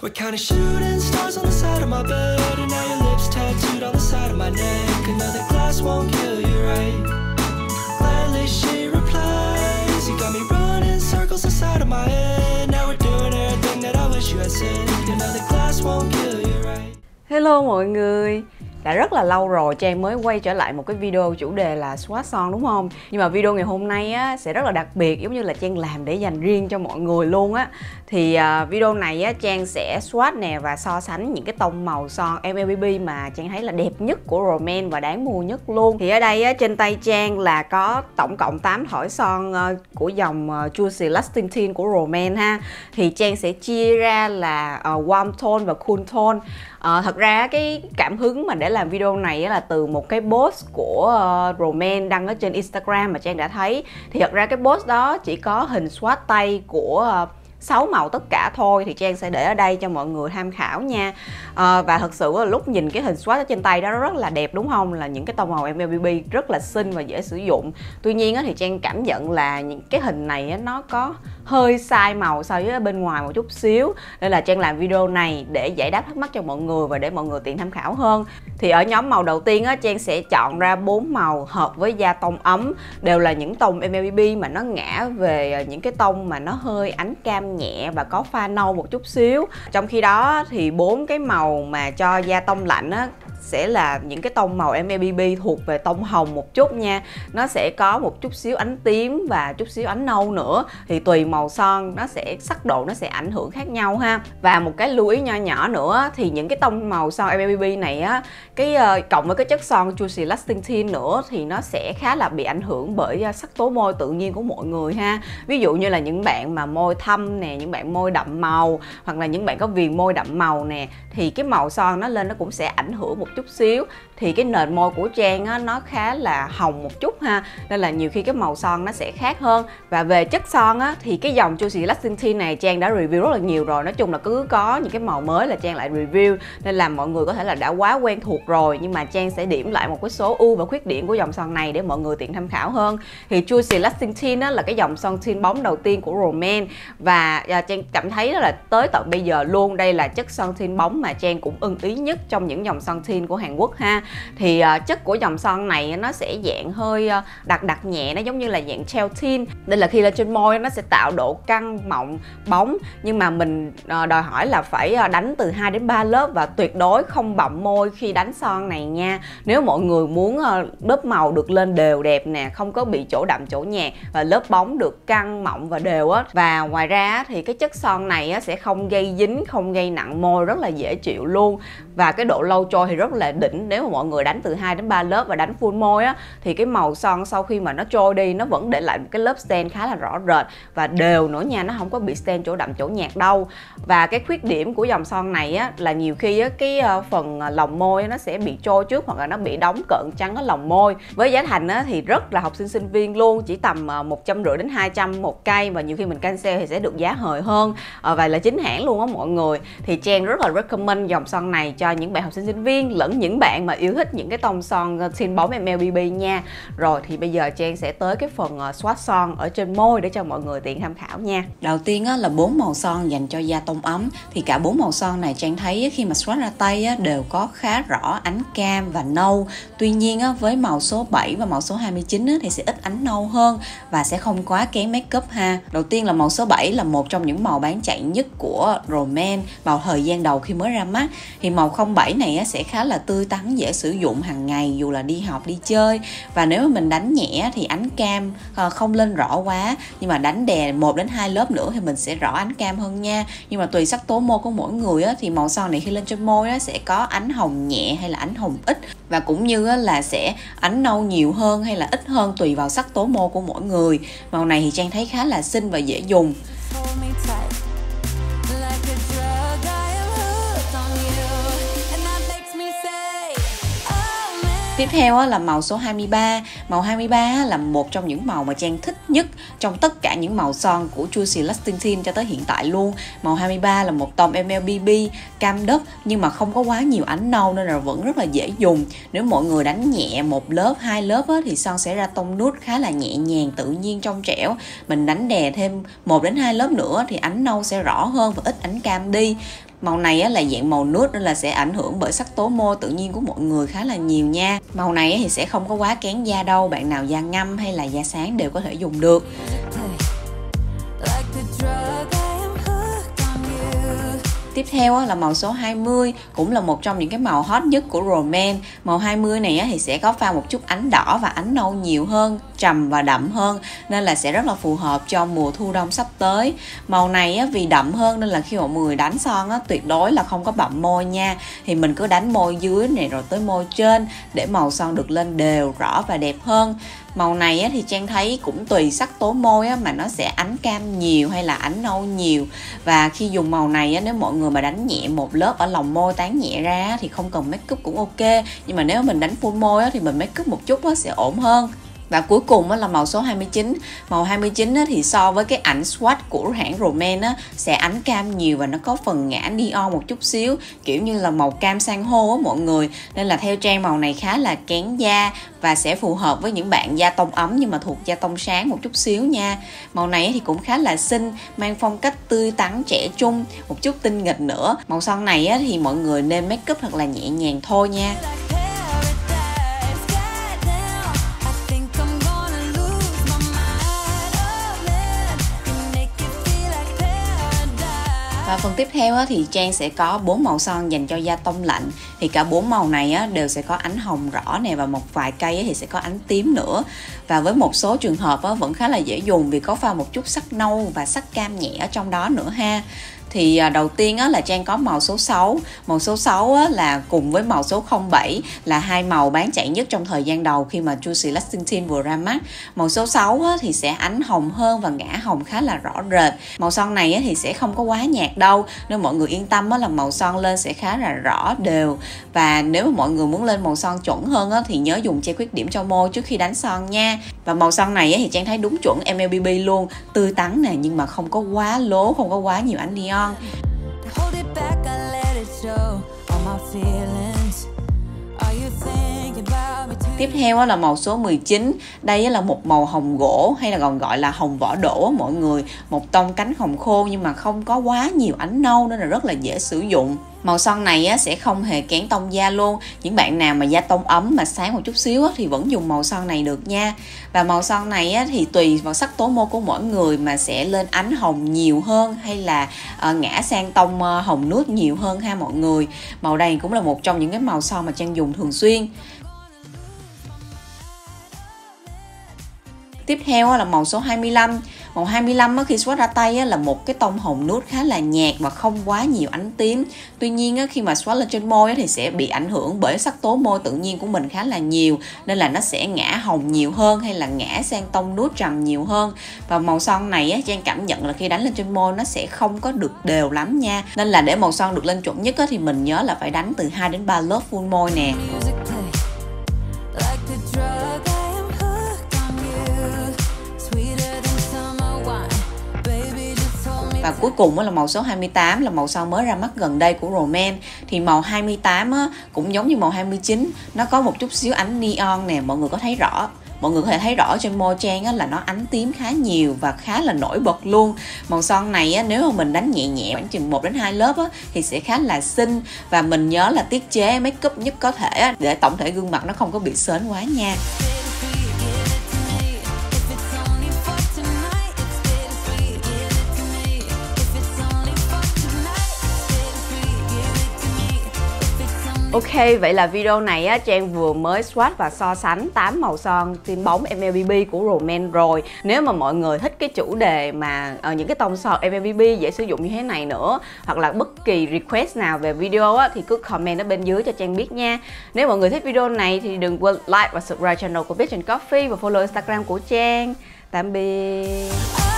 We're kinda shooting stars on the side of my bed, and now your lips tattooed on the side of my neck. Another glass won't kill you, right? Gladly she replies, You got me running circles inside of my head. Now we're doing everything that I wish you had said. Another glass won't kill you, right? Hello mọi người đã rất là lâu rồi Trang mới quay trở lại một cái video chủ đề là xóa son đúng không? Nhưng mà video ngày hôm nay á, sẽ rất là đặc biệt giống như là Trang làm để dành riêng cho mọi người luôn á. Thì uh, video này á, Trang sẽ swatch nè và so sánh những cái tông màu son MLBB mà Trang thấy là đẹp nhất của Roman và đáng mua nhất luôn. Thì ở đây á, trên tay Trang là có tổng cộng 8 thỏi son uh, của dòng ờ, uh, Juicy Lasting Teen của Roman ha. Thì Trang sẽ chia ra là uh, warm tone và cool tone. Uh, Thật ra cái cảm hứng mà để làm video này là từ một cái post của ờ, uh, Roman đăng ở trên Instagram mà Trang đã thấy. Thì thật ra cái post đó chỉ có hình xóa tay của uh, 6 màu tất cả thôi thì Trang sẽ để ở đây cho mọi người tham khảo nha. À, và thật sự là lúc nhìn cái hình swatch ở trên tay đó rất là đẹp đúng không? Là những cái tông màu MLBB rất là xinh và dễ sử dụng. Tuy nhiên thì Trang cảm nhận là những cái hình này nó có hơi sai màu so với bên ngoài một chút xíu. Nên là Trang làm video này để giải đáp thắc mắc cho mọi người và để mọi người tiện tham khảo hơn. Thì ở nhóm màu đầu tiên á Trang sẽ chọn ra bốn màu hợp với da tông ấm. Đều là những tông MLBB mà nó ngã về những cái tông mà nó hơi ánh cam nhẹ và có pha nâu một chút xíu. Trong khi đó thì bốn cái màu mà cho da tông lạnh á sẽ là những cái tông màu MLBB thuộc về tông hồng một chút nha. Nó sẽ có một chút xíu ánh tím và chút xíu ánh nâu nữa. Thì tùy màu son nó sẽ sắc độ nó sẽ ảnh hưởng khác nhau ha. Và một cái lưu ý nho nhỏ nữa thì những cái tông màu son MLBB này á cái uh, cộng với cái chất son Juicy Lasting Tint nữa thì nó sẽ khá là bị ảnh hưởng bởi uh, sắc tố môi tự nhiên của mọi người ha. Ví dụ như là những bạn mà môi thâm nè những bạn môi đậm màu hoặc là những bạn có viền môi đậm màu nè thì cái màu son nó lên nó cũng sẽ ảnh hưởng một chút xíu. Thì cái nền môi của Trang á, nó khá là hồng một chút ha. Nên là nhiều khi cái màu son nó sẽ khác hơn. Và về chất son á, thì cái dòng Juicy Lasting Tea này Trang đã review rất là nhiều rồi. Nói chung là cứ có những cái màu mới là Trang lại review. Nên là mọi người có thể là đã quá quen thuộc rồi. Nhưng mà Trang sẽ điểm lại một cái số ưu và khuyết điểm của dòng son này để mọi người tiện tham khảo hơn. Thì Juicy Lasting Tea á, là cái dòng son tint bóng đầu tiên của Roman và à, Trang cảm thấy đó là tới tận bây giờ luôn. Đây là chất son tint bóng mà Trang cũng ưng ý nhất trong những dòng son Pantene của Hàn Quốc ha. Thì uh, chất của dòng son này nó sẽ dạng hơi uh, đặc đặc nhẹ nó giống như là dạng gel tint nên là khi lên trên môi nó sẽ tạo độ căng mọng bóng. Nhưng mà mình uh, đòi hỏi là phải uh, đánh từ 2 đến 3 lớp và tuyệt đối không bậm môi khi đánh son này nha. Nếu mọi người muốn uh, lớp màu được lên đều đẹp nè không có bị chỗ đậm chỗ nhạt và lớp bóng được căng mọng và đều á. Và ngoài ra thì cái chất son này á, sẽ không gây dính không gây nặng môi rất là dễ chịu luôn. Và cái độ lâu trôi thì rất rất là đỉnh. Nếu mà mọi người đánh từ 2 đến 3 lớp và đánh full môi á, thì cái màu son sau khi mà nó trôi đi, nó vẫn để lại một cái lớp stain khá là rõ rệt. Và đều nữa nha, nó không có bị stain chỗ đậm, chỗ nhạt đâu. Và cái khuyết điểm của dòng son này á, là nhiều khi á, cái ờ, phần ờ, lòng môi nó sẽ bị trôi trước hoặc là nó bị đóng cận trắng ở lòng môi. Với giá thành á, thì rất là học sinh sinh viên luôn, chỉ tầm ờ, một trăm rưỡi đến 200 một cây. Và nhiều khi mình cancel thì sẽ được giá hời hơn. Và là chính hãng luôn á mọi người. Thì Trang rất là recommend dòng son này cho những bạn học sinh sinh viên lẫn những bạn mà yêu thích những cái tông son ờ, xin bóng MLBB nha. Rồi thì bây giờ Trang sẽ tới cái phần ờ, swatch son ở trên môi để cho mọi người tiện tham khảo nha. Đầu tiên á, là bốn màu son dành cho da tông ấm. Thì cả bốn màu son này Trang thấy khi mà swatch ra tay á, đều có khá rõ ánh cam và nâu. Tuy nhiên á, với màu số 7 và màu số 29 á, thì sẽ ít ánh nâu hơn và sẽ không quá kém make up ha. Đầu tiên là màu số 7 là một trong những màu bán chạy nhất của Roman vào thời gian đầu khi mới ra mắt. Thì màu 07 này á, sẽ khá là tươi tắn dễ sử dụng hàng ngày dù là đi học đi chơi. Và nếu mà mình đánh nhẹ thì ánh cam ờ, không lên rõ quá. Nhưng mà đánh đè một đến hai lớp nữa thì mình sẽ rõ ánh cam hơn nha. Nhưng mà tùy sắc tố môi của mỗi người á, thì màu son này khi lên trên môi á, sẽ có ánh hồng nhẹ hay là ánh hồng ít. Và cũng như á, là sẽ ánh nâu nhiều hơn hay là ít hơn tùy vào sắc tố môi của mỗi người. Màu này thì trang thấy khá là xinh và dễ dùng. Tiếp theo là màu số 23 Màu 23 là một trong những màu mà Trang thích nhất trong tất cả những màu son của Juicy Lasting team cho tới hiện tại luôn. Màu 23 là một tông MLBB cam đất nhưng mà không có quá nhiều ánh nâu nên là vẫn rất là dễ dùng. Nếu mọi người đánh nhẹ một lớp, hai lớp á, thì son sẽ ra tông nút khá là nhẹ nhàng, tự nhiên trong trẻo. Mình đánh đè thêm một đến hai lớp nữa thì ánh nâu sẽ rõ hơn và ít ánh cam đi. Màu này á, là dạng màu nude nên là sẽ ảnh hưởng bởi sắc tố môi tự nhiên của mọi người khá là nhiều nha. Màu này á, thì sẽ không có quá kén da đâu, bạn nào da ngâm hay là da sáng đều có thể dùng được. Tiếp theo là màu số 20 cũng là một trong những cái màu hot nhất của Roman. Màu 20 này thì sẽ có pha một chút ánh đỏ và ánh nâu nhiều hơn, trầm và đậm hơn nên là sẽ rất là phù hợp cho mùa thu đông sắp tới. Màu này vì đậm hơn nên là khi mọi người đánh son tuyệt đối là không có bậm môi nha. Thì mình cứ đánh môi dưới này rồi tới môi trên để màu son được lên đều, rõ và đẹp hơn màu này á, thì trang thấy cũng tùy sắc tố môi á, mà nó sẽ ánh cam nhiều hay là ánh nâu nhiều. Và khi dùng màu này á, nếu mọi người mà đánh nhẹ một lớp ở lòng môi tán nhẹ ra thì không cần make up cũng ok. Nhưng mà nếu mình đánh full môi á, thì mình make up một chút á, sẽ ổn hơn và cuối cùng là màu số 29 Màu 29 thì so với cái ảnh swatch của hãng Roman sẽ ánh cam nhiều và nó có phần ngã neon một chút xíu, Kiểu như là màu cam san hô á mọi người. Nên là theo trang màu này khá là kén da Và sẽ phù hợp với những bạn da tông ấm nhưng mà thuộc da tông sáng một chút xíu nha. Màu này thì cũng khá là xinh, Mang phong cách tươi tắn, trẻ trung, Một chút tinh nghịch nữa. Màu son này thì mọi người nên make up thật là nhẹ nhàng thôi nha. Ờ, phần tiếp theo á, thì Trang sẽ có bốn màu son dành cho da tông lạnh. Thì cả bốn màu này á, đều sẽ có ánh hồng rõ nè và một vài cây á, thì sẽ có ánh tím nữa. Và với một số trường hợp á, vẫn khá là dễ dùng vì có pha một chút sắc nâu và sắc cam nhẹ ở trong đó nữa ha thì à, đầu tiên á, là Trang có màu số 6 Màu số 6 á, là cùng với màu số 07 là hai màu bán chạy nhất trong thời gian đầu khi mà Juicy Lasting vừa ra mắt. Màu số 6 á, thì sẽ ánh hồng hơn và ngã hồng khá là rõ rệt. Màu son này á, thì sẽ không có quá nhạt đâu. Nên mọi người yên tâm á, là màu son lên sẽ khá là rõ đều. Và nếu mà mọi người muốn lên màu son chuẩn hơn á, thì nhớ dùng che khuyết điểm cho môi trước khi đánh son nha. Và màu son này á, thì Trang thấy đúng chuẩn MLBB luôn. Tươi tắn nè nhưng mà không có quá lố, không có quá nhiều ánh neon. Hold it back, I let it show all my feelings. Tiếp theo là màu số 19 Đây là một màu hồng gỗ hay là còn gọi là hồng vỏ đổ mọi người. Một tông cánh hồng khô nhưng mà không có quá nhiều ánh nâu nên là rất là dễ sử dụng. Màu son này á, sẽ không hề kén tông da luôn. Những bạn nào mà da tông ấm mà sáng một chút xíu á, thì vẫn dùng màu son này được nha. Và màu son này á, thì tùy vào sắc tố môi của mỗi người mà sẽ lên ánh hồng nhiều hơn Hay là ờ, ngã sang tông ờ, hồng nút nhiều hơn ha mọi người. Màu này cũng là một trong những cái màu son mà Trang dùng thường xuyên. Tiếp theo là màu số 25 Màu 25 khi swatch ra tay là một cái tông hồng nút khá là nhạt và không quá nhiều ánh tím. Tuy nhiên khi mà swatch lên trên môi thì sẽ bị ảnh hưởng bởi sắc tố môi tự nhiên của mình khá là nhiều, Nên là nó sẽ ngã hồng nhiều hơn hay là ngã sang tông nút trầm nhiều hơn. Và màu son này Trang cảm nhận là khi đánh lên trên môi nó sẽ không có được đều lắm nha. Nên là để màu son được lên chuẩn nhất thì mình nhớ là phải đánh từ 2 đến 3 lớp full môi nè. Và cuối cùng là màu số 28 là màu son mới ra mắt gần đây của Roman Thì màu 28 á, cũng giống như màu 29 Nó có một chút xíu ánh neon nè, mọi người có thấy rõ. Mọi người có thể thấy rõ trên môi trang á, là nó ánh tím khá nhiều và khá là nổi bật luôn. Màu son này á, nếu mà mình đánh nhẹ nhẹ khoảng chừng 1 đến 2 lớp á, thì sẽ khá là xinh. Và mình nhớ là tiết chế make up nhất có thể á, để tổng thể gương mặt nó không có bị sến quá nha. Ok, vậy là video này á, Trang vừa mới swatch và so sánh 8 màu son tim bóng MLBB của Roman rồi. Nếu mà mọi người thích cái chủ đề mà uh, những cái tông son MLBB dễ sử dụng như thế này nữa Hoặc là bất kỳ request nào về video á, thì cứ comment ở bên dưới cho Trang biết nha. Nếu mọi người thích video này thì đừng quên like và subscribe channel của Vision Coffee Và follow Instagram của Trang. Tạm biệt.